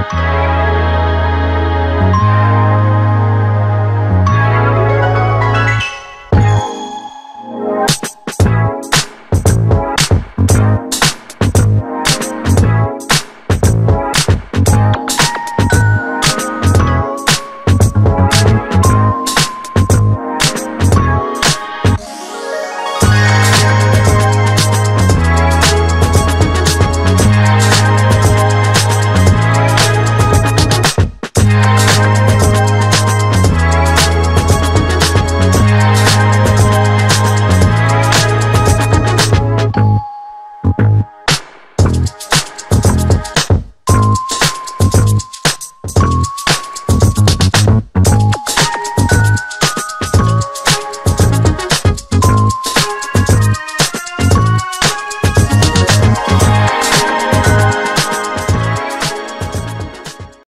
Música